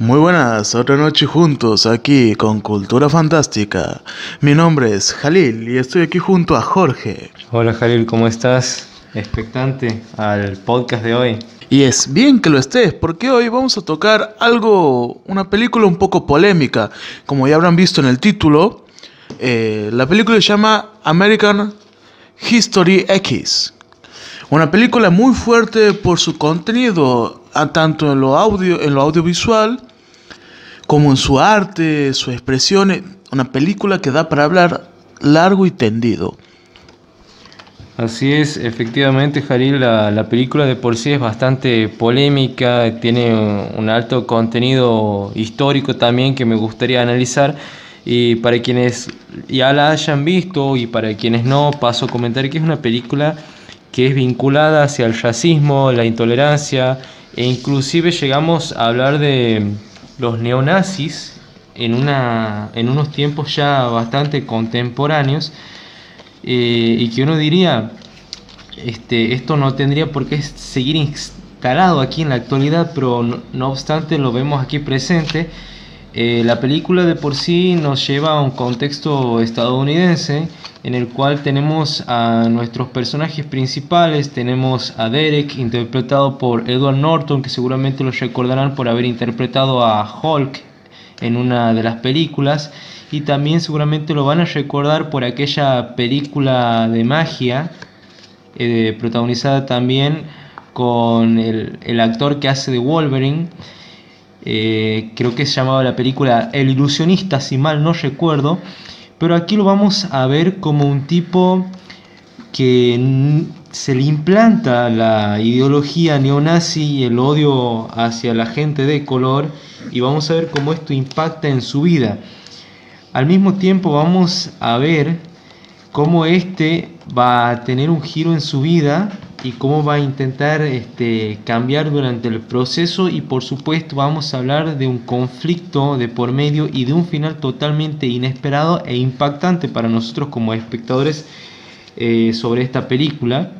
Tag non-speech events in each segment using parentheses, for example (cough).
Muy buenas, otra noche juntos aquí con Cultura Fantástica. Mi nombre es Jalil y estoy aquí junto a Jorge. Hola Jalil, ¿cómo estás? Expectante al podcast de hoy. Y es bien que lo estés, porque hoy vamos a tocar algo, una película un poco polémica. Como ya habrán visto en el título, eh, la película se llama American History X. Una película muy fuerte por su contenido, tanto en lo, audio, en lo audiovisual como en su arte, su expresión. Una película que da para hablar largo y tendido. Así es, efectivamente, Jalil, la, la, película de por sí es bastante polémica, tiene un, un, alto contenido histórico también que me gustaría analizar. Y para quienes ya la hayan visto y para quienes no, paso a comentar que es una película que es vinculada hacia el racismo, la intolerancia e inclusive llegamos a hablar de los neonazis en, una, en unos tiempos ya bastante contemporáneos eh, y que uno diría, este, esto no tendría por qué seguir instalado aquí en la actualidad, pero no, no obstante lo vemos aquí presente. Eh, la película de por sí nos lleva a un contexto estadounidense en el cual tenemos a nuestros personajes principales, tenemos a Derek interpretado por Edward Norton, que seguramente lo recordarán por haber interpretado a Hulk en una de las películas, y también seguramente lo van a recordar por aquella película de magia, eh, protagonizada también con el, el, actor que hace de Wolverine, eh, creo que se llamaba la película El ilusionista, si mal no recuerdo, pero aquí lo vamos a ver como un tipo que se le implanta la ideología neonazi y el odio hacia la gente de color y vamos a ver cómo esto impacta en su vida. Al mismo tiempo vamos a ver cómo este va a tener un giro en su vida y cómo va a intentar este, cambiar durante el proceso y por supuesto vamos a hablar de un conflicto de por medio y de un final totalmente inesperado e impactante para nosotros como espectadores eh, sobre esta película.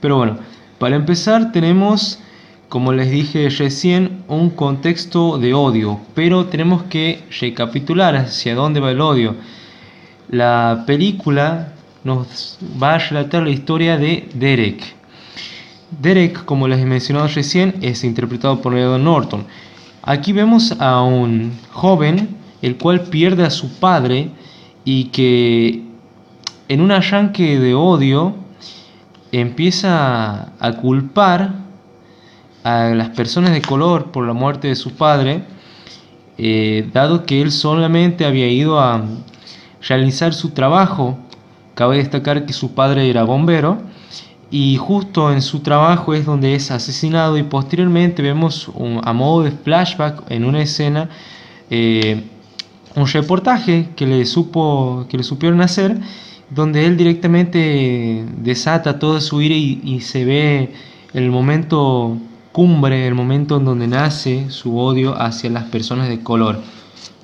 Pero bueno, para empezar tenemos, como les dije recién, un contexto de odio, pero tenemos que recapitular hacia dónde va el odio. La película nos va a relatar la historia de Derek. Derek, como les he mencionado recién, es interpretado por Edward Norton. Aquí vemos a un joven el cual pierde a su padre y que en un arranque de odio empieza a culpar a las personas de color por la muerte de su padre, eh, dado que él solamente había ido a realizar su trabajo Cabe destacar que su padre era bombero y justo en su trabajo es donde es asesinado y posteriormente vemos un, a modo de flashback en una escena eh, un reportaje que le, supo, que le supieron hacer donde él directamente desata toda su ira y, y se ve el momento cumbre, el momento en donde nace su odio hacia las personas de color.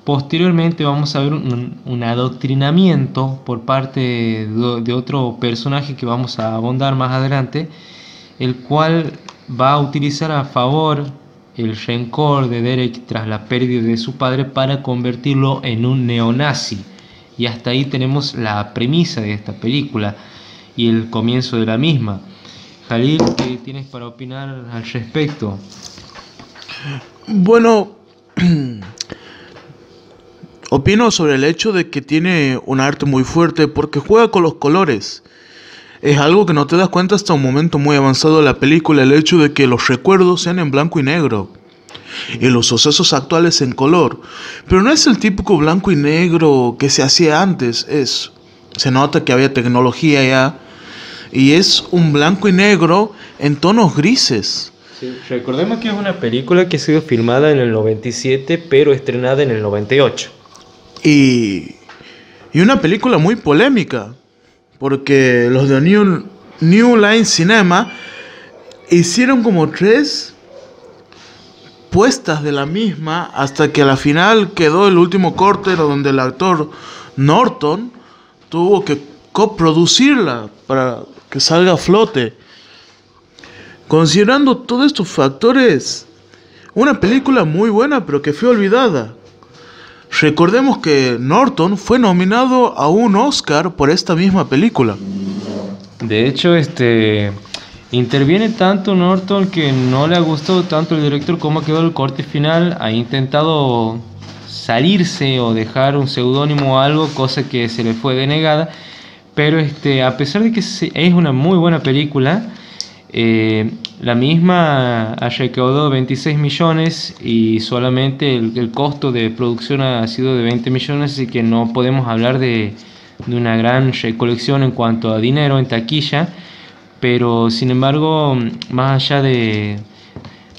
Posteriormente vamos a ver un, adoctrinamiento por parte de, otro personaje que vamos a abondar más adelante, el cual va a utilizar a favor el rencor de Derek tras la pérdida de su padre para convertirlo en un neonazi. Y hasta ahí tenemos la premisa de esta película y el comienzo de la misma. Jalil, ¿qué tienes para opinar al respecto? Bueno, (clears throat) Opino sobre el hecho de que tiene un arte muy fuerte porque juega con los colores. Es algo que no te das cuenta hasta un momento muy avanzado de la película, el hecho de que los recuerdos sean en blanco y negro y los sucesos actuales en color. Pero no es el típico blanco y negro que se hacía antes, es se nota que había tecnología ya y es un blanco y negro en tonos grises. Recordemos que es una película que ha sido filmada en el 97 pero estrenada en el 98. Y, y una película muy polémica, porque los de New, New Line Cinema hicieron como tres puestas de la misma hasta que a la final quedó el último corte donde el actor Norton tuvo que coproducirla para que salga a flote. Considerando todos estos factores, Una película muy buena pero que fue olvidada. Recordemos que Norton fue nominado a un Oscar por esta misma película. De hecho, este interviene tanto Norton que no le ha gustado tanto el director como ha quedado el corte final. Ha intentado salirse o dejar un seudónimo o algo, cosa que se le fue denegada. Pero este, a pesar de que es una muy buena película, eh, la misma ha recaudado 26 millones y solamente el, costo de producción ha sido de 20 millones, así que no podemos hablar de, de una gran recolección en cuanto a dinero en taquilla, pero sin embargo, más allá de,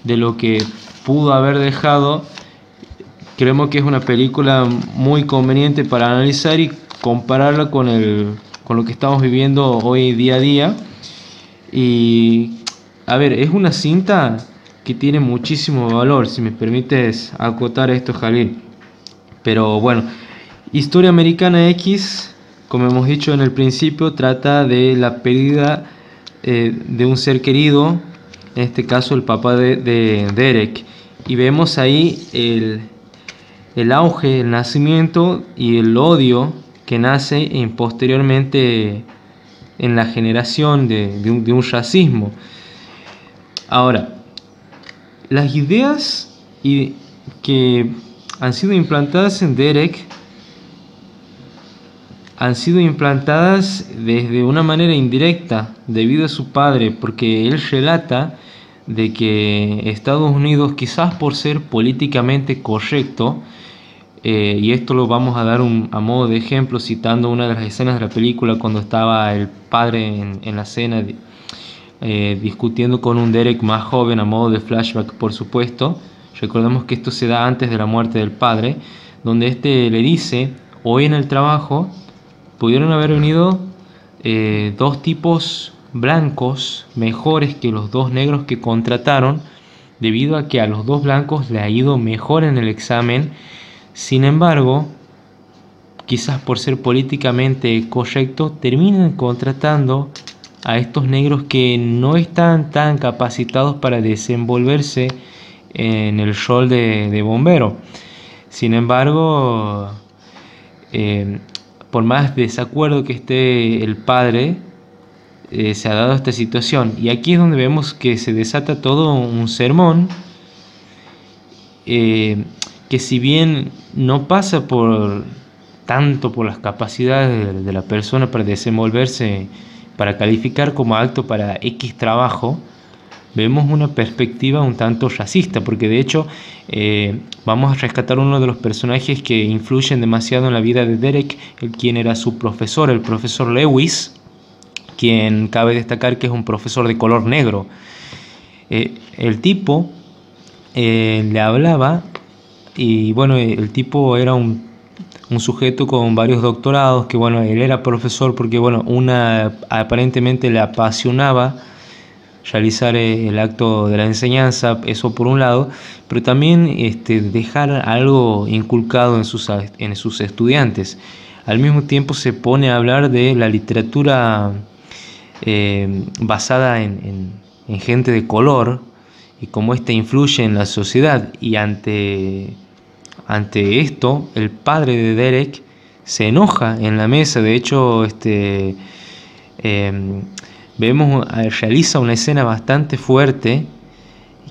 de lo que pudo haber dejado, creemos que es una película muy conveniente para analizar y compararla con, el, con lo que estamos viviendo hoy día a día. Y, a ver, es una cinta que tiene muchísimo valor, si me permites acotar esto, Jalil. Pero bueno, Historia Americana X, como hemos dicho en el principio, trata de la pérdida eh, de un ser querido, en este caso el papá de, de Derek. Y vemos ahí el, el auge, el nacimiento y el odio que nace posteriormente en la generación de, un, racismo. Ahora, las ideas que han sido implantadas en Derek han sido implantadas desde una manera indirecta debido a su padre, porque él relata de que Estados Unidos, quizás por ser políticamente correcto, eh, y esto lo vamos a dar a modo de ejemplo citando una de las escenas de la película cuando estaba el padre en, la cena eh, discutiendo con un Derek más joven a modo de flashback por supuesto. Recordemos que esto se da antes de la muerte del padre, donde este le dice, hoy en el trabajo pudieron haber venido eh, dos tipos blancos mejores que los dos negros que contrataron, debido a que a los dos blancos le ha ido mejor en el examen sin embargo, quizás por ser políticamente correcto, terminan contratando a estos negros que no están tan capacitados para desenvolverse en el rol de, bombero. Sin embargo, eh, por más desacuerdo que esté el padre, eh, se ha dado esta situación. Y aquí es donde vemos que se desata todo un sermón. Eh, que si bien no pasa por tanto por las capacidades de, la persona para desenvolverse, para calificar como acto para X trabajo, vemos una perspectiva un tanto racista, porque de hecho eh, vamos a rescatar uno de los personajes que influyen demasiado en la vida de Derek, el quien era su profesor, el profesor Lewis, quien cabe destacar que es un profesor de color negro. Eh, el tipo eh, le hablaba y bueno, el tipo era un, sujeto con varios doctorados, que bueno, él era profesor porque bueno, una aparentemente le apasionaba realizar eh, el acto de la enseñanza, eso por un lado, pero también este, dejar algo inculcado en sus, en sus estudiantes. Al mismo tiempo se pone a hablar de la literatura eh, basada en, en gente de color y cómo ésta influye en la sociedad y ante ante esto, el padre de Derek se enoja en la mesa. De hecho, este, em, vemos, eh, realiza una escena bastante fuerte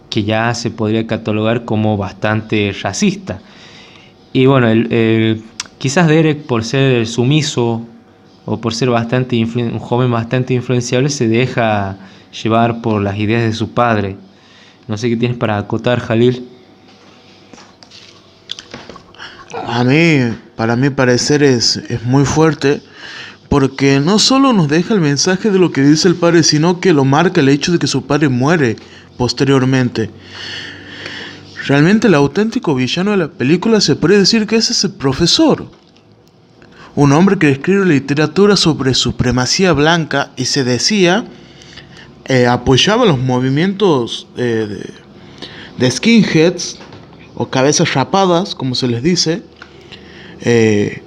que ya se podría catalogar como bastante racista. Y bueno, quizás Derek, por ser sumiso o por ser bastante un joven bastante influenciable, se deja llevar por las ideas de su padre. No sé qué tienes para acotar, Jalil. A mí, para mi parecer, es, es muy fuerte porque no solo nos deja el mensaje de lo que dice el padre, sino que lo marca el hecho de que su padre muere posteriormente. Realmente el auténtico villano de la película se puede decir que es ese profesor. Un hombre que escribe literatura sobre supremacía blanca y se decía eh, apoyaba los movimientos eh, de, de skinheads o cabezas rapadas, como se les dice. Eh,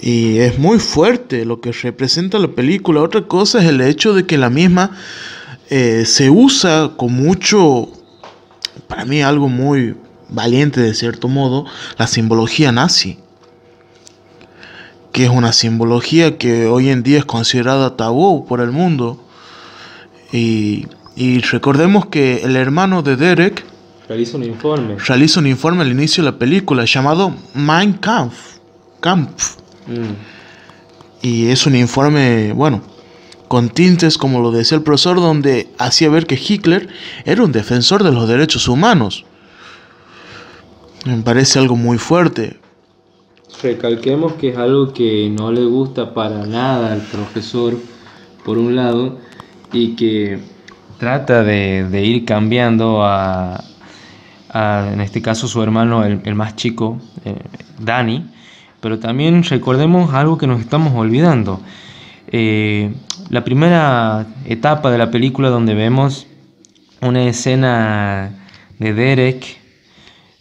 y es muy fuerte lo que representa la película. Otra cosa es el hecho de que la misma eh, se usa con mucho, para mí algo muy valiente de cierto modo, la simbología nazi, que es una simbología que hoy en día es considerada tabú por el mundo. Y, y recordemos que el hermano de Derek realiza un informe. Realiza un informe al inicio de la película llamado Mein Kampf. Kampf. Mm. Y es un informe, bueno, con tintes, como lo decía el profesor, donde hacía ver que Hitler era un defensor de los derechos humanos. Me parece algo muy fuerte. Recalquemos que es algo que no le gusta para nada al profesor, por un lado, y que trata de, ir cambiando a, en este caso, su hermano, el, más chico, eh, Dani. Pero también recordemos algo que nos estamos olvidando. Eh, la primera etapa de la película donde vemos una escena de Derek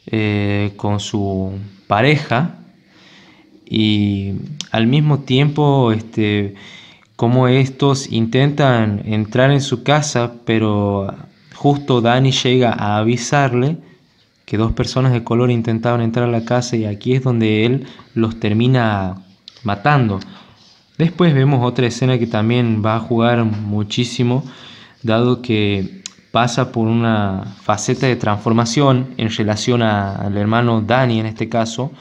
eh, con su pareja y al mismo tiempo este, como estos intentan entrar en su casa, pero justo Dani llega a avisarle que dos personas de color intentaban entrar a la casa y aquí es donde él los termina matando. Después vemos otra escena que también va a jugar muchísimo, dado que pasa por una faceta de transformación en relación al hermano Dani en este caso,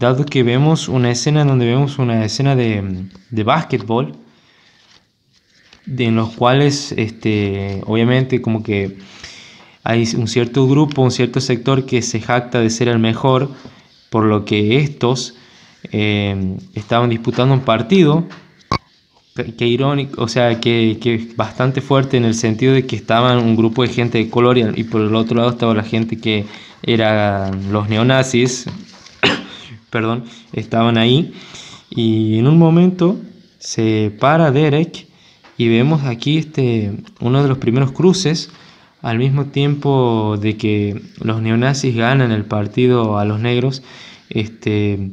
dado que vemos una escena donde vemos una escena de, de básquetbol, en los cuales este, obviamente como que hay un cierto grupo, un cierto sector que se jacta de ser el mejor, por lo que estos eh, estaban disputando un partido que irónico, o sea, que, que, bastante fuerte en el sentido de que estaban un grupo de gente de color y, por el otro lado estaba la gente que eran los neonazis, (coughs) perdón, estaban ahí. Y en un momento se para Derek y vemos aquí este, uno de los primeros cruces al mismo tiempo de que los neonazis ganan el partido a los negros, este,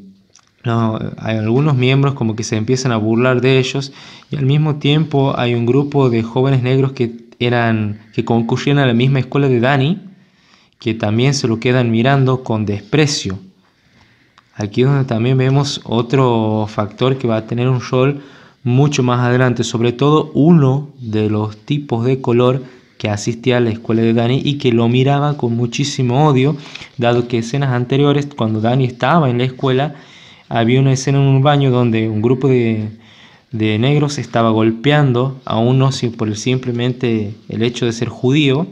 hay algunos miembros como que se empiezan a burlar de ellos y al mismo tiempo hay un grupo de jóvenes negros que eran que concurrían a la misma escuela de Dani que también se lo quedan mirando con desprecio. Aquí es donde también vemos otro factor que va a tener un rol mucho más adelante, sobre todo uno de los tipos de color que asistía a la escuela de Dani y que lo miraba con muchísimo odio, dado que escenas anteriores, cuando Dani estaba en la escuela, había una escena en un baño donde un grupo de, negros estaba golpeando a uno por el, simplemente el hecho de ser judío.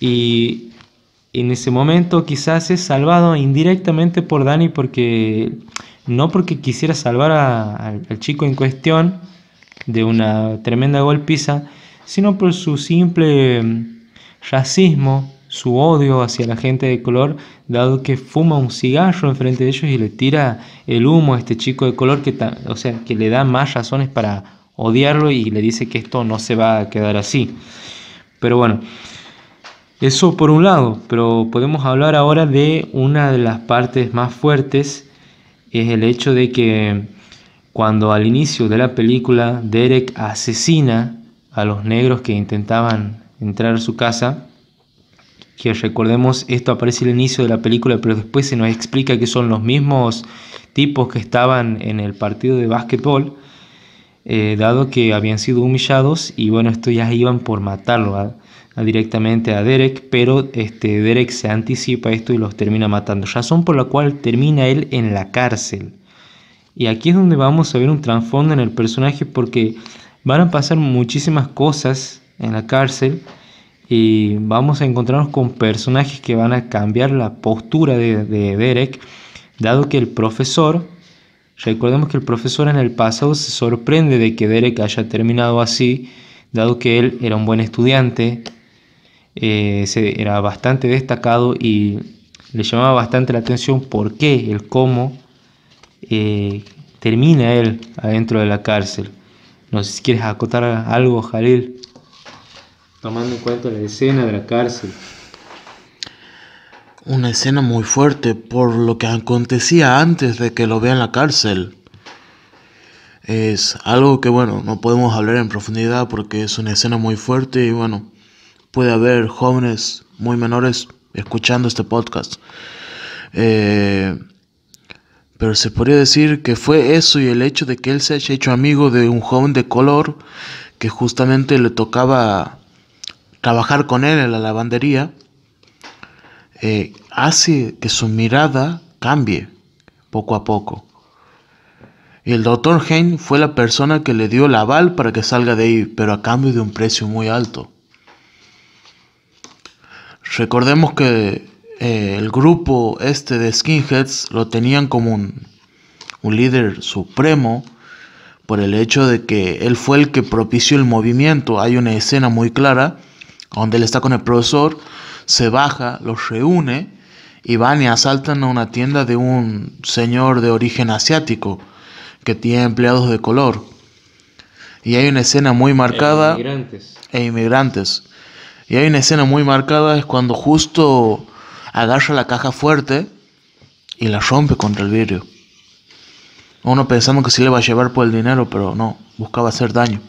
Y en ese momento quizás es salvado indirectamente por Dani porque no porque quisiera salvar al chico en cuestión de una tremenda golpiza, sino por su simple racismo su odio hacia la gente de color, dado que fuma un cigarro enfrente de ellos y le tira el humo a este chico de color, que, o sea, que le da más razones para odiarlo y le dice que esto no se va a quedar así. Pero bueno, eso por un lado, pero podemos hablar ahora de una de las partes más fuertes, es el hecho de que cuando al inicio de la película Derek asesina a los negros que intentaban entrar a su casa, que recordemos esto aparece al inicio de la película, pero después se nos explica que son los mismos tipos que estaban en el partido de básquetbol, eh, dado que habían sido humillados. Y bueno, estos ya iban por matarlo directamente a Derek, pero este, Derek se anticipa esto y los termina matando, razón por la cual termina él en la cárcel. Y aquí es donde vamos a ver un trasfondo en el personaje porque van a pasar muchísimas cosas en la cárcel y vamos a encontrarnos con personajes que van a cambiar la postura de, Derek, dado que el profesor, recordemos que el profesor en el pasado se sorprende de que Derek haya terminado así, dado que él era un buen estudiante, eh, era bastante destacado y le llamaba bastante la atención por qué, el cómo eh, termina él adentro de la cárcel. No sé si quieres acotar algo, Jalil tomando en cuenta la escena de la cárcel. Una escena muy fuerte por lo que acontecía antes de que lo vea en la cárcel. Es algo que, bueno, no podemos hablar en profundidad porque es una escena muy fuerte y, bueno, puede haber jóvenes muy menores escuchando este podcast. Eh, pero se podría decir que fue eso y el hecho de que él se haya hecho amigo de un joven de color que justamente le tocaba trabajar con él en la lavandería, eh, hace que su mirada cambie poco a poco. Y el doctor Hein fue la persona que le dio el aval para que salga de ahí, pero a cambio de un precio muy alto. Recordemos que eh, el grupo este de skinheads lo tenían como un, un líder supremo por el hecho de que él fue el que propició el movimiento. Hay una escena muy clara donde él está con el profesor, se baja, los reúne y van y asaltan a una tienda de un señor de origen asiático que tiene empleados de color. Y hay una escena muy marcada. E inmigrantes. E inmigrantes. Y hay una escena muy marcada, es cuando justo agarra la caja fuerte y la rompe contra el vidrio. Uno pensando que sí le va a llevar por el dinero, pero no, buscaba hacer daño.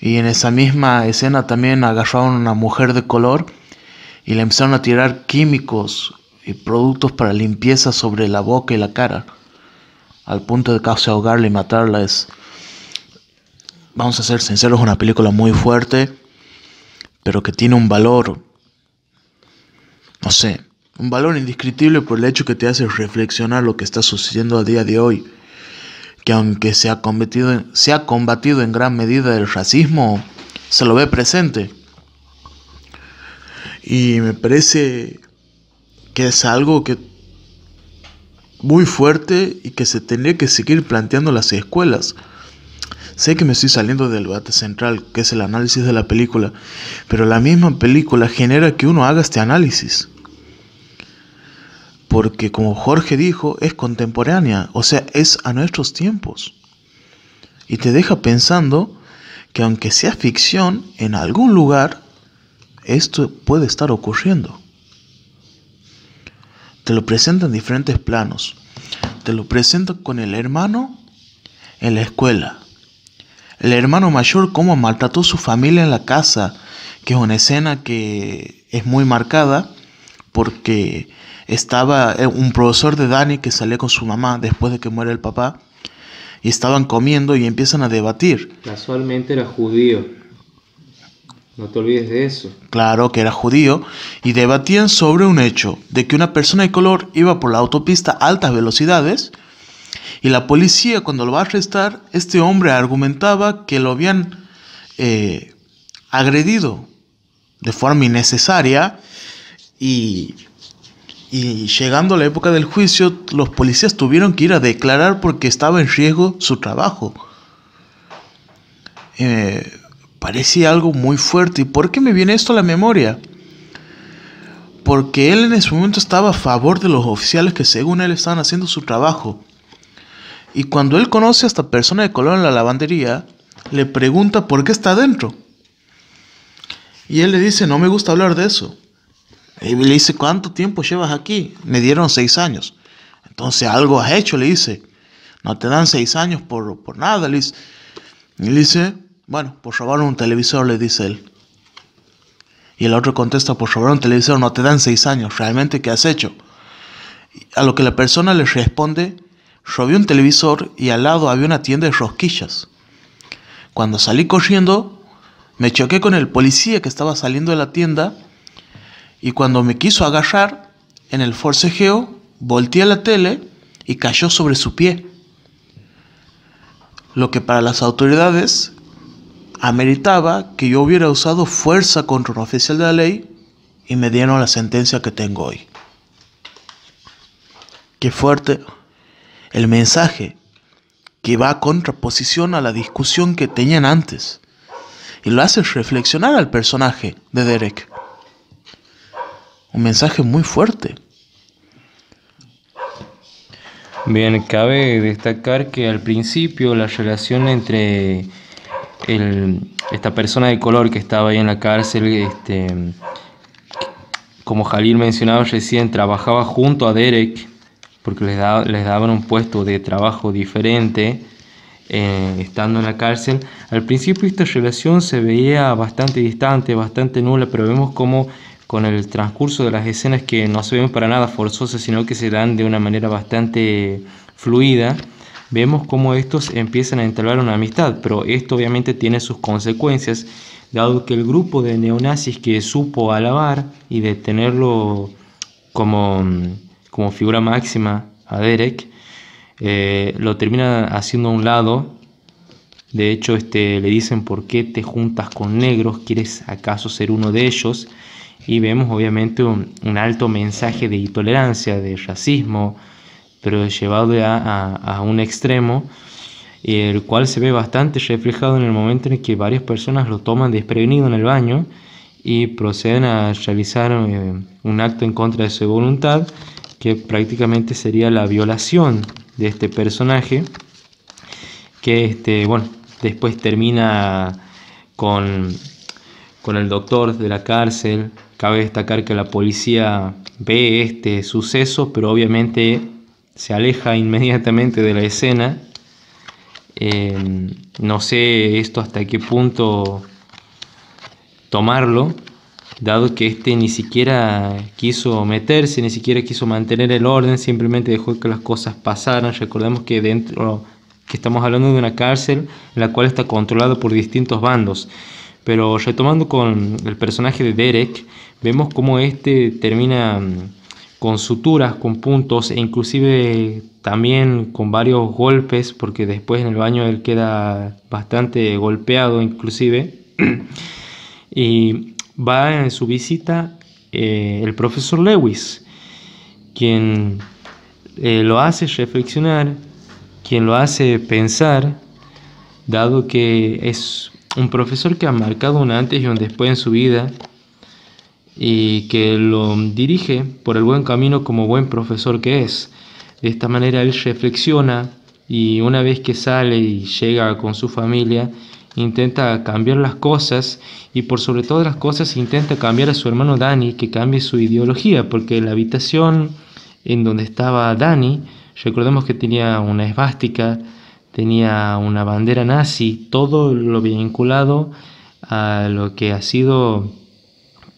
Y en esa misma escena también agarraron a una mujer de color y le empezaron a tirar químicos y productos para limpieza sobre la boca y la cara, al punto de casi ahogarla y matarla. Es, vamos a ser sinceros, una película muy fuerte, pero que tiene un valor no sé, un valor indescriptible por el hecho que te hace reflexionar lo que está sucediendo a día de hoy. Que aunque se ha, combatido, se ha combatido en gran medida el racismo, se lo ve presente. Y me parece que es algo que muy fuerte y que se tendría que seguir planteando en las escuelas. Sé que me estoy saliendo del debate central, que es el análisis de la película, pero la misma película genera que uno haga este análisis porque como Jorge dijo, es contemporánea, o sea, es a nuestros tiempos. Y te deja pensando que aunque sea ficción, en algún lugar esto puede estar ocurriendo. Te lo presenta en diferentes planos. Te lo presenta con el hermano en la escuela. El hermano mayor cómo maltrató a su familia en la casa, que es una escena que es muy marcada porque estaba eh, un profesor de Dani que salía con su mamá después de que muere el papá y estaban comiendo y empiezan a debatir. Casualmente era judío. No te olvides de eso. Claro que era judío y debatían sobre un hecho de que una persona de color iba por la autopista a altas velocidades y la policía cuando lo va a arrestar, este hombre argumentaba que lo habían eh, agredido de forma innecesaria y y llegando a la época del juicio, los policías tuvieron que ir a declarar porque estaba en riesgo su trabajo. Eh, parecía algo muy fuerte. ¿Y por qué me viene esto a la memoria? Porque él en ese momento estaba a favor de los oficiales que según él estaban haciendo su trabajo. Y cuando él conoce a esta persona de color en la lavandería, le pregunta por qué está adentro. Y él le dice, no me gusta hablar de eso. Y le dice, ¿cuánto tiempo llevas aquí? Me dieron seis años. Entonces algo has hecho, le dice. No te dan seis años por, por nada, le dice. Y le dice, bueno, por robar un televisor, le dice él. Y el otro contesta, por robar un televisor no te dan seis años. ¿Realmente qué has hecho? A lo que la persona le responde, robé un televisor y al lado había una tienda de rosquillas. Cuando salí corriendo, me choqué con el policía que estaba saliendo de la tienda y cuando me quiso agarrar en el forcejeo, volteé a la tele y cayó sobre su pie. Lo que para las autoridades ameritaba que yo hubiera usado fuerza contra un oficial de la ley y me dieron la sentencia que tengo hoy. Qué fuerte el mensaje que va a contraposición a la discusión que tenían antes y lo hace reflexionar al personaje de Derek. Un mensaje muy fuerte. Bien, cabe destacar que al principio la relación entre esta persona de color que estaba ahí en la cárcel, este, como Jalil mencionaba recién, trabajaba junto a Derek, porque les, daban un puesto de trabajo diferente. eh, estando en la cárcel. Al principio esta relación se veía bastante distante, bastante nula, pero vemos como con el transcurso de las escenas que no se ven para nada forzosas, sino que se dan de una manera bastante fluida, vemos cómo estos empiezan a entablar una amistad, pero esto obviamente tiene sus consecuencias, dado que el grupo de neonazis que supo alabar y de tenerlo como, como figura máxima a Derek, eh, lo termina haciendo a un lado. De hecho, este, le dicen, ¿por qué te juntas con negros? ¿Quieres acaso ser uno de ellos? Y vemos obviamente un, alto mensaje de intolerancia, de racismo, pero llevado a, a, un extremo, el cual se ve bastante reflejado en el momento en que varias personas lo toman desprevenido en el baño y proceden a realizar eh, un acto en contra de su voluntad, que prácticamente sería la violación de este personaje que este, bueno, después termina con, con el doctor de la cárcel. Cabe destacar que la policía ve este suceso, pero obviamente se aleja inmediatamente de la escena. Eh, no sé esto hasta qué punto tomarlo, dado que este ni siquiera quiso meterse, ni siquiera quiso mantener el orden, simplemente dejó que las cosas pasaran. Recordemos que dentro que estamos hablando de una cárcel en la cual está controlado por distintos bandos. Pero retomando con el personaje de Derek, vemos cómo este termina mm, con suturas, con puntos e inclusive también con varios golpes, porque después en el baño él queda bastante golpeado inclusive. (clears throat) y va en su visita eh, el profesor Lewis, quien eh, lo hace reflexionar, quien lo hace pensar, dado que es un profesor que ha marcado un antes y un después en su vida y que lo dirige por el buen camino como buen profesor que es. De esta manera él reflexiona y una vez que sale y llega con su familia, intenta cambiar las cosas y por sobre todas las cosas intenta cambiar a su hermano Dani que cambie su ideología, porque la habitación en donde estaba Dani, recordemos que tenía una esvástica, tenía una bandera nazi, todo lo vinculado a lo que ha sido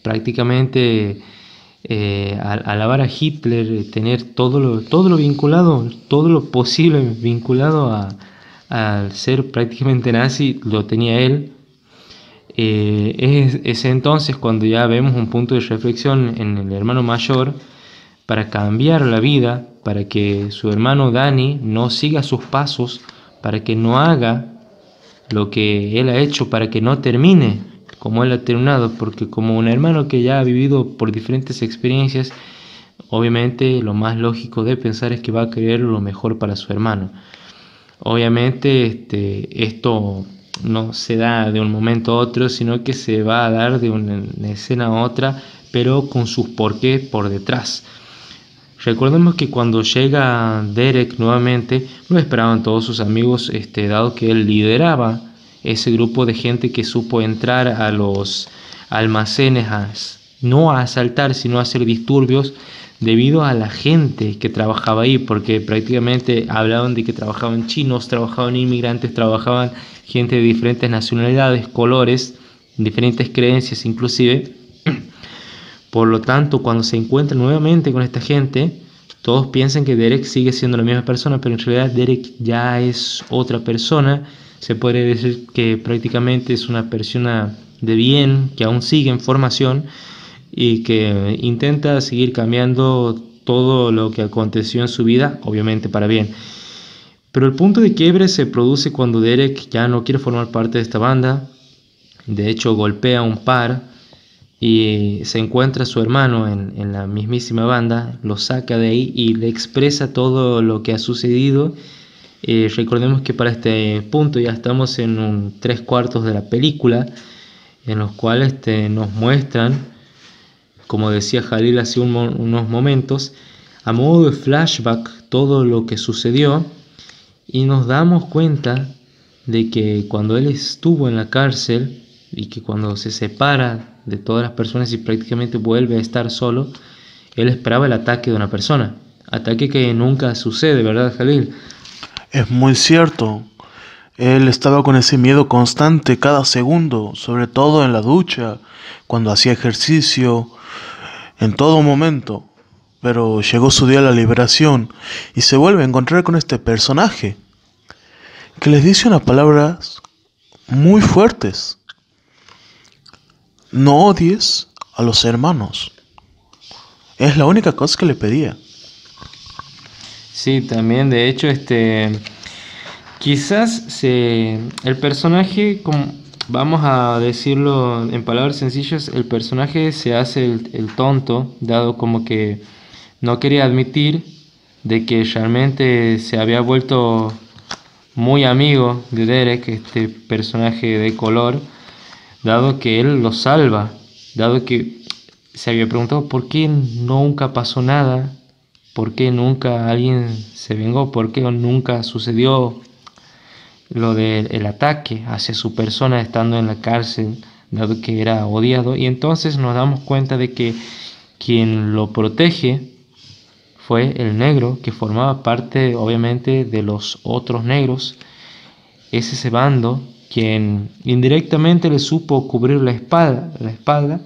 prácticamente eh, alabar a Hitler, tener todo lo, todo lo vinculado, todo lo posible vinculado a, al ser prácticamente nazi, lo tenía él. Eh, es, entonces cuando ya vemos un punto de reflexión en el hermano mayor para cambiar la vida, para que su hermano Dani no siga sus pasos, para que no haga lo que él ha hecho, para que no termine como él ha terminado, porque como un hermano que ya ha vivido por diferentes experiencias, obviamente lo más lógico de pensar es que va a querer lo mejor para su hermano. Obviamente este, esto no se da de un momento a otro, sino que se va a dar de una escena a otra, pero con sus porqués por detrás. Recordemos que cuando llega Derek nuevamente, no esperaban todos sus amigos, este, dado que él lideraba ese grupo de gente que supo entrar a los almacenes, no a asaltar, sino a hacer disturbios, debido a la gente que trabajaba ahí, porque prácticamente hablaban de que trabajaban chinos, trabajaban inmigrantes, trabajaban gente de diferentes nacionalidades, colores, diferentes creencias inclusive. Por lo tanto, cuando se encuentran nuevamente con esta gente, todos piensan que Derek sigue siendo la misma persona, pero en realidad Derek ya es otra persona. Se puede decir que prácticamente es una persona de bien, que aún sigue en formación, y que intenta seguir cambiando todo lo que aconteció en su vida, obviamente para bien. Pero el punto de quiebre se produce cuando Derek ya no quiere formar parte de esta banda, de hecho golpea a un par y se encuentra su hermano en, la mismísima banda, lo saca de ahí y le expresa todo lo que ha sucedido. Eh, recordemos que para este punto ya estamos en un tres cuartos de la película, en los cuales este, nos muestran como decía Jalil hace unos momentos, a modo de flashback todo lo que sucedió y nos damos cuenta de que cuando él estuvo en la cárcel y que cuando se separa de todas las personas y prácticamente vuelve a estar solo, él esperaba el ataque de una persona, ataque que nunca sucede, ¿verdad Jalil? Es muy cierto. Él estaba con ese miedo constante cada segundo, sobre todo en la ducha, cuando hacía ejercicio, en todo momento. Pero llegó su día de la liberación y se vuelve a encontrar con este personaje que les dice unas palabras muy fuertes. No odies a los hermanos. Es la única cosa que le pedía. Sí, también de hecho este quizás se, el personaje vamos a decirlo en palabras sencillas, el personaje se hace el, el tonto, dado como que no quería admitir de que realmente se había vuelto muy amigo de Derek, este personaje de color, dado que él lo salva, dado que se había preguntado por qué nunca pasó nada ¿Por qué nunca alguien se vengó? ¿Por qué nunca sucedió lo del ataque hacia su persona estando en la cárcel, dado que era odiado? Y entonces nos damos cuenta de que quien lo protege fue el negro, que formaba parte obviamente de los otros negros. Es ese bando quien indirectamente le supo cubrir la espalda, la espalda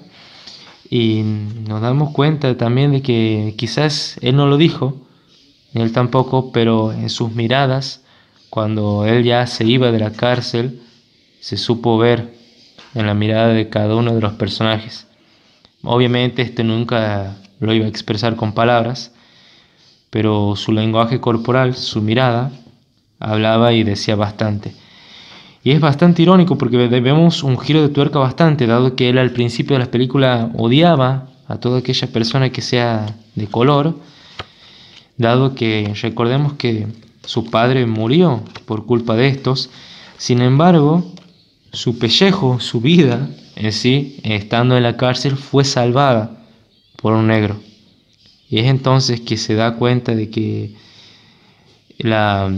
y nos damos cuenta también de que quizás él no lo dijo, él tampoco, pero en sus miradas, cuando él ya se iba de la cárcel, se supo ver en la mirada de cada uno de los personajes. Obviamente este nunca lo iba a expresar con palabras, pero su lenguaje corporal, su mirada, hablaba y decía bastante. Y es bastante irónico porque vemos un giro de tuerca bastante, dado que él al principio de la película odiaba a toda aquella persona que sea de color, dado que recordemos que su padre murió por culpa de estos, sin embargo, su pellejo, su vida en sí, estando en la cárcel, fue salvada por un negro. Y es entonces que se da cuenta de que la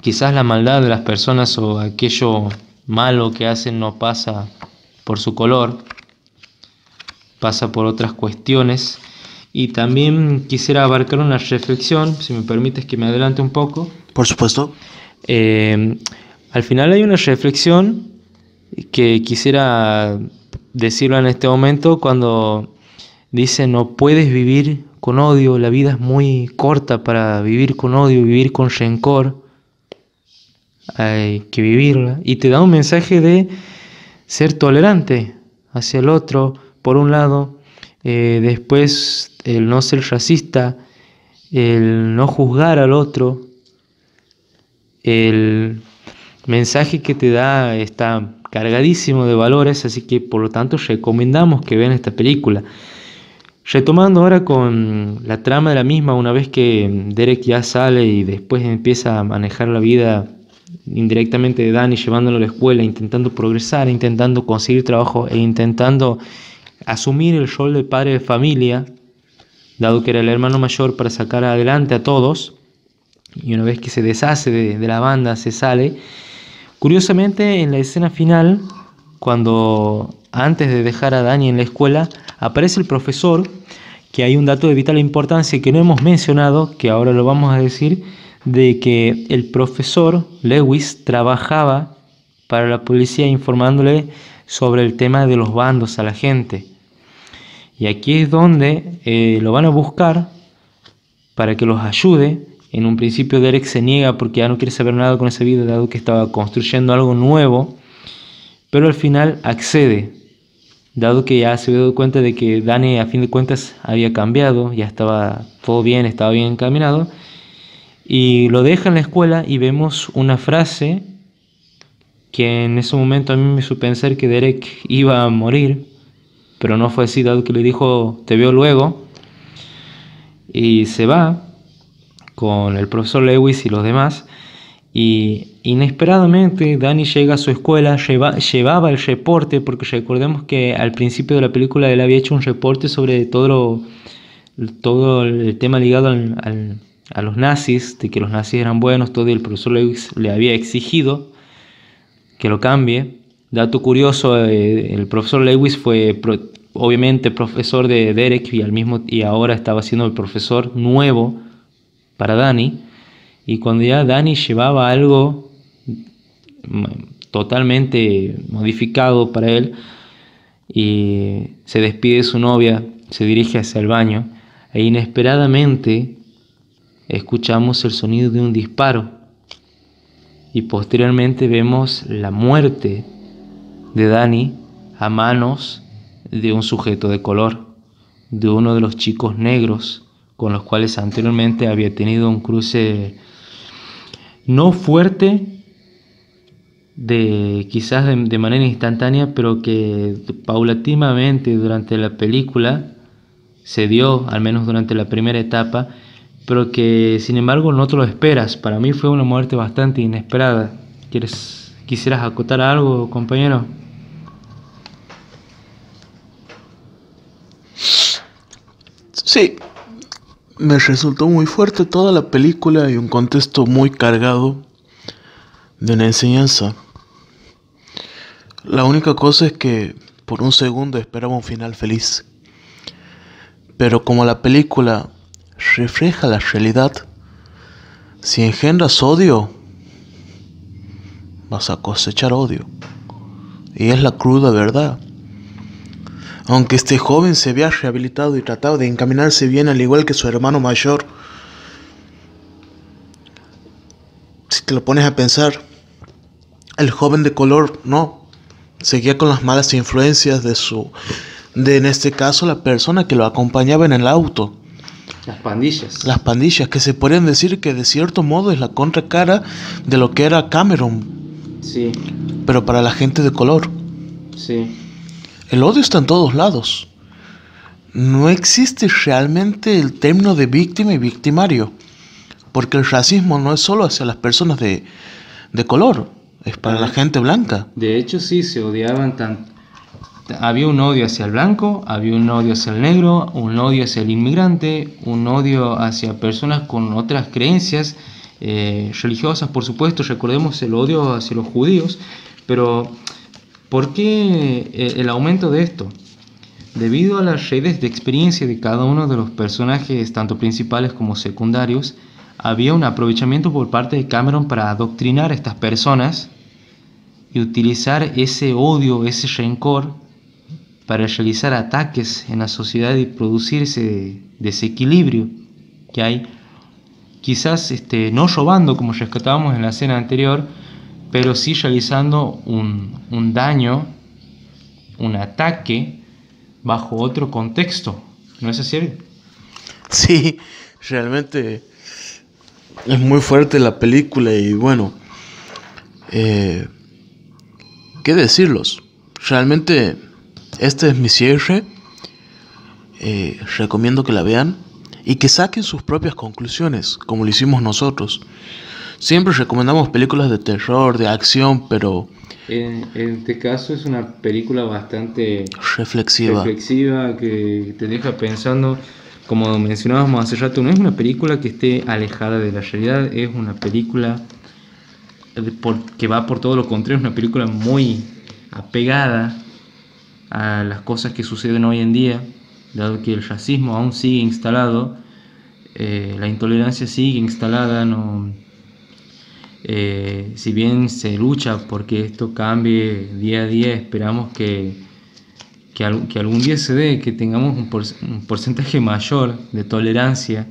Quizás la maldad de las personas o aquello malo que hacen no pasa por su color, pasa por otras cuestiones. Y también quisiera abarcar una reflexión, si me permites que me adelante un poco. Por supuesto. Eh, al final hay una reflexión que quisiera decirlo en este momento cuando dice no puedes vivir con odio, la vida es muy corta para vivir con odio, vivir con rencor hay que vivirla y te da un mensaje de ser tolerante hacia el otro, por un lado, eh, después el no ser racista, el no juzgar al otro, el mensaje que te da está cargadísimo de valores, así que por lo tanto recomendamos que vean esta película. Retomando ahora con la trama de la misma, una vez que Derek ya sale y después empieza a manejar la vida indirectamente de Dani, llevándolo a la escuela, intentando progresar, intentando conseguir trabajo e intentando asumir el rol de padre de familia, dado que era el hermano mayor para sacar adelante a todos, y una vez que se deshace de, la banda, se sale. Curiosamente, en la escena final, cuando antes de dejar a Dani en la escuela, aparece el profesor, que hay un dato de vital importancia que no hemos mencionado, que ahora lo vamos a decir, de que el profesor Lewis trabajaba para la policía informándole sobre el tema de los bandos a la gente. Y aquí es donde eh, lo van a buscar para que los ayude. En un principio Derek se niega porque ya no quiere saber nada con esa vida, dado que estaba construyendo algo nuevo, pero al final accede, dado que ya se dado cuenta de que Danny a fin de cuentas había cambiado, ya estaba todo bien, estaba bien encaminado, y lo deja en la escuela y vemos una frase que en ese momento a mí me hizo pensar que Derek iba a morir, pero no fue así, dado que le dijo, te veo luego, y se va con el profesor Lewis y los demás, y inesperadamente Danny llega a su escuela, llevaba el reporte, porque recordemos que al principio de la película él había hecho un reporte sobre todo, todo el tema ligado al a los nazis, de que los nazis eran buenos, todo el profesor Lewis le había exigido que lo cambie. Dato curioso, eh, el profesor Lewis fue obviamente profesor de Derek y, al mismo, y ahora estaba siendo el profesor nuevo para Dani. Y cuando ya Dani llevaba algo totalmente modificado para él y se despide de su novia, se dirige hacia el baño e inesperadamente escuchamos el sonido de un disparo y posteriormente vemos la muerte de Dani a manos de un sujeto de color, de uno de los chicos negros con los cuales anteriormente había tenido un cruce no fuerte, de quizás de, manera instantánea, pero que paulatinamente durante la película se dio, al menos durante la primera etapa, pero que sin embargo no te lo esperas. Para mí fue una muerte bastante inesperada. ¿Quieres, ¿Quisieras acotar algo, compañero? Sí, me resultó muy fuerte toda la película y un contexto muy cargado de una enseñanza. La única cosa es que por un segundo esperaba un final feliz. Pero como la película refleja la realidad, si engendras odio, vas a cosechar odio. Y es la cruda verdad. Aunque este joven se había rehabilitado y tratado de encaminarse bien al igual que su hermano mayor, si te lo pones a pensar, el joven de color no, seguía con las malas influencias de su, de en este caso la persona que lo acompañaba en el auto. Las pandillas. Las pandillas, que se podrían decir que de cierto modo es la contracara de lo que era Cameron. Sí. Pero para la gente de color. Sí. El odio está en todos lados. No existe realmente el término de víctima y victimario. Porque el racismo no es solo hacia las personas de, de color es para la gente blanca. De hecho, sí, se odiaban tanto. Había un odio hacia el blanco, había un odio hacia el negro, un odio hacia el inmigrante, un odio hacia personas con otras creencias eh, religiosas, por supuesto. Recordemos el odio hacia los judíos. Pero, ¿por qué eh, el aumento de esto? Debido a las redes de experiencia de cada uno de los personajes, tanto principales como secundarios, había un aprovechamiento por parte de Cameron para adoctrinar a estas personas y utilizar ese odio, ese rencor para realizar ataques en la sociedad y producir ese desequilibrio que hay. Quizás este, no robando como rescatábamos en la escena anterior, pero sí realizando un, daño, un ataque bajo otro contexto. ¿No es así? Sí, realmente es muy fuerte la película y bueno, eh, ¿qué decirlos? Realmente este es mi cierre. Eh, recomiendo que la vean y que saquen sus propias conclusiones, como lo hicimos nosotros. Siempre recomendamos películas de terror, de acción, pero... En, este caso es una película bastante reflexiva. reflexiva que te deja pensando como mencionábamos hace rato, no es una película que esté alejada de la realidad, es una película que va por todo lo contrario, es una película muy apegada a las cosas que suceden hoy en día, dado que el racismo aún sigue instalado, eh, la intolerancia sigue instalada, no, eh, si bien se lucha porque esto cambie día a día, esperamos que que, algún día se dé, que tengamos un, porcentaje mayor de tolerancia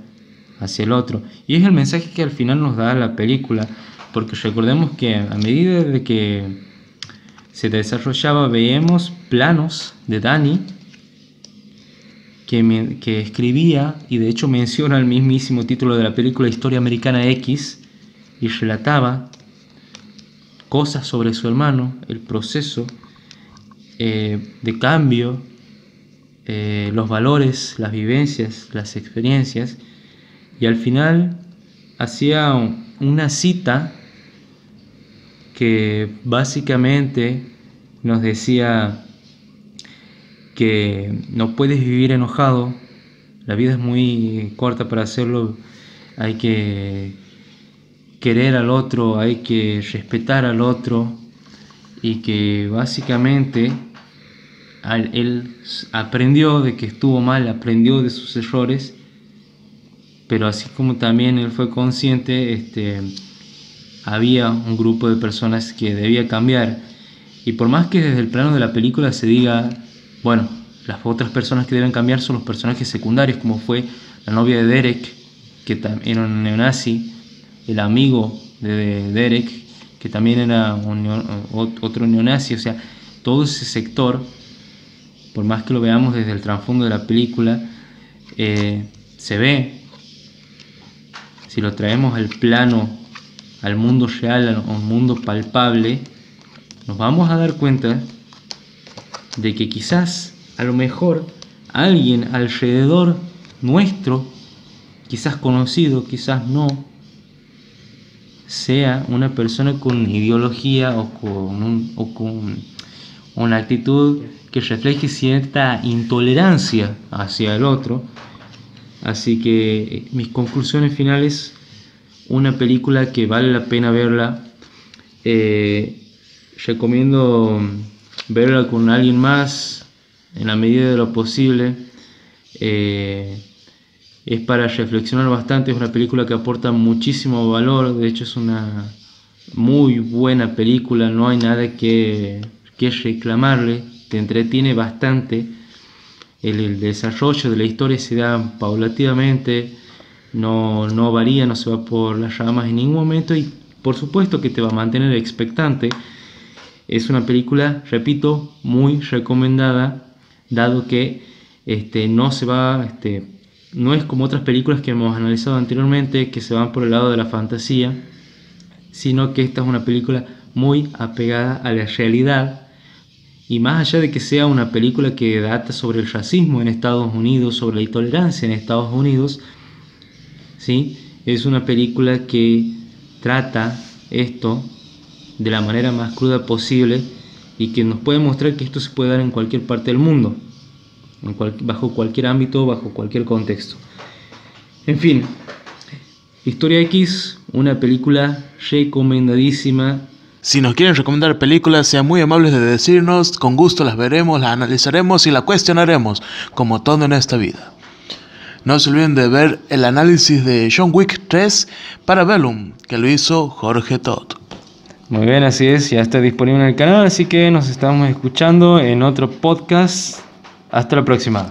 hacia el otro. Y es el mensaje que al final nos da la película, porque recordemos que a medida de que se desarrollaba, veíamos planos de Dani que, escribía, y de hecho menciona el mismísimo título de la película Historia Americana X, y relataba cosas sobre su hermano, el proceso eh, de cambio, eh, los valores, las vivencias, las experiencias, y al final hacía una cita que básicamente nos decía que no puedes vivir enojado, la vida es muy corta para hacerlo, hay que querer al otro, hay que respetar al otro y que básicamente él aprendió de que estuvo mal, aprendió de sus errores, pero así como también él fue consciente, este, había un grupo de personas que debía cambiar. Y por más que desde el plano de la película se diga, bueno, las otras personas que deben cambiar son los personajes secundarios, como fue la novia de Derek, que era un neonazi, el amigo de Derek, que también era otro neonazi, o sea, todo ese sector, por más que lo veamos desde el trasfondo de la película, eh, se ve, si lo traemos al plano, al mundo real, a un mundo palpable, nos vamos a dar cuenta de que quizás, a lo mejor, alguien alrededor nuestro, quizás conocido, quizás no, sea una persona con ideología o con, o con una actitud que refleje cierta intolerancia hacia el otro, Así que eh, mis conclusiones finales, una película que vale la pena verla. Eh, recomiendo verla con alguien más en la medida de lo posible. Eh, es para reflexionar bastante, es una película que aporta muchísimo valor, de hecho es una muy buena película, no hay nada que, que reclamarle, te entretiene bastante el, desarrollo de la historia se da paulativamente, no, no varía, no se va por las ramas en ningún momento y por supuesto que te va a mantener expectante. Es una película, repito, muy recomendada, dado que este, no se va, este, no es como otras películas que hemos analizado anteriormente, que se van por el lado de la fantasía, sino que esta es una película muy apegada a la realidad y más allá de que sea una película que data sobre el racismo en Estados Unidos, sobre la intolerancia en Estados Unidos, es una película que trata esto de la manera más cruda posible y que nos puede mostrar que esto se puede dar en cualquier parte del mundo, bajo cualquier ámbito, bajo cualquier contexto. En fin, Historia X, una película recomendadísima si nos quieren recomendar películas, sean muy amables de decirnos, con gusto las veremos, las analizaremos y las cuestionaremos, como todo en esta vida. No se olviden de ver el análisis de John Wick 3 para Bellum, que lo hizo Jorge Todd. Muy bien, así es, ya está disponible en el canal, así que nos estamos escuchando en otro podcast. Hasta la próxima.